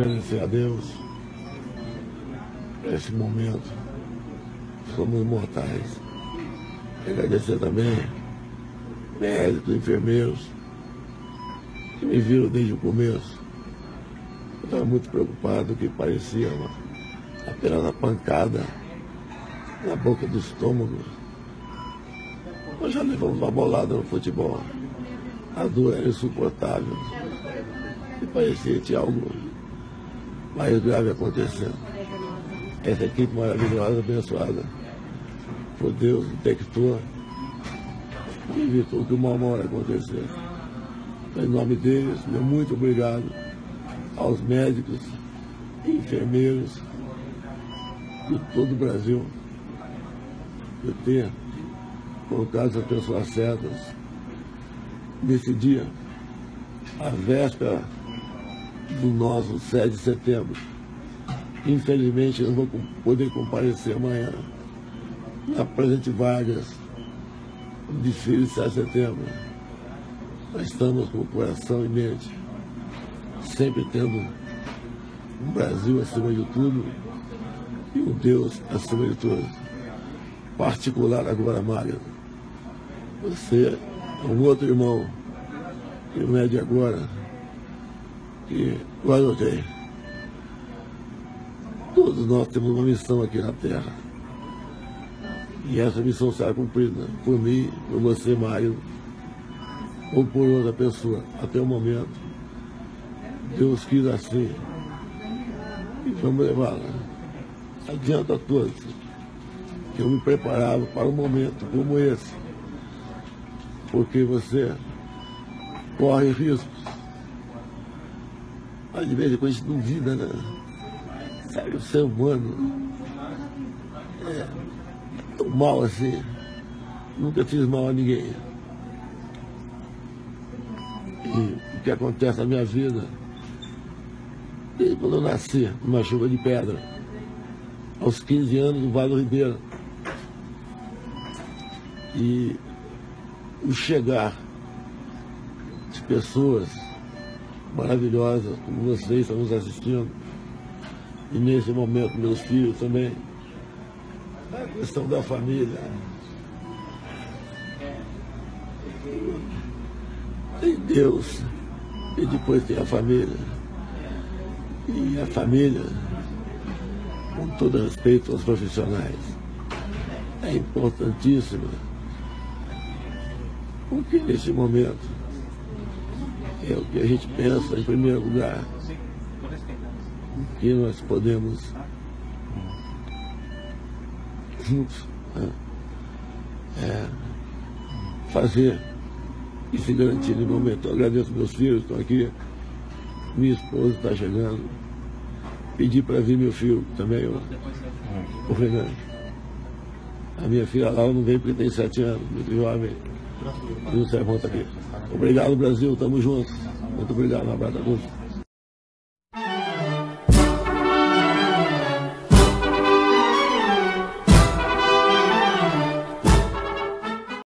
agradecer a Deus por esse momento. Somos mortais. Agradecer também médicos, enfermeiros, que me viram desde o começo. Eu estava muito preocupado, que parecia uma, apenas uma pancada na boca do estômago. Nós já levamos uma bolada no futebol. A dor era insuportável. E parecia que tinha algo mais grave acontecendo. Essa equipe maravilhosa, abençoada por Deus, detectou e evitou que o mal acontecesse. Então, em nome deles, meu muito obrigado aos médicos enfermeiros de todo o Brasil por ter colocado as pessoas certas nesse dia, a véspera do nosso 7 de setembro. Infelizmente, não vou poder comparecer amanhã na Presidente Vargas, no desfile de 7 de setembro. Nós estamos com o coração e mente, sempre tendo um Brasil acima de tudo e um Deus acima de tudo. Particular agora, Mário. Você é um outro irmão que mede agora, que eu adotei. Todos nós temos uma missão aqui na Terra. E essa missão será cumprida por mim, por você, Mário, ou por outra pessoa, até o momento. Deus quis assim. E vamos levá-la. Adianta a todos que eu me preparava para um momento como esse. Porque você corre riscos. Mas de vez em quando a gente duvida, né? Sabe, o ser humano é tão mal assim. Nunca fiz mal a ninguém. E o que acontece na minha vida, desde quando eu nasci, numa chuva de pedra, aos 15 anos no Vale do Ribeiro. E o chegar de pessoas maravilhosas como vocês estão nos assistindo, e nesse momento meus filhos também, a questão da família. Tem Deus e depois tem a família. E a família, com todo respeito aos profissionais, é importantíssima. Porque nesse momento é o que a gente pensa em primeiro lugar. Que nós podemos juntos né, é, fazer e se garantir no momento. Eu agradeço meus filhos, estão aqui, minha esposa está chegando. Pedi para vir meu filho também, o, o Renan. A minha filha lá não veio porque tem sete anos, muito jovem. O Servão está aqui. Obrigado, Brasil, estamos juntos. Muito obrigado, um abraço a todos.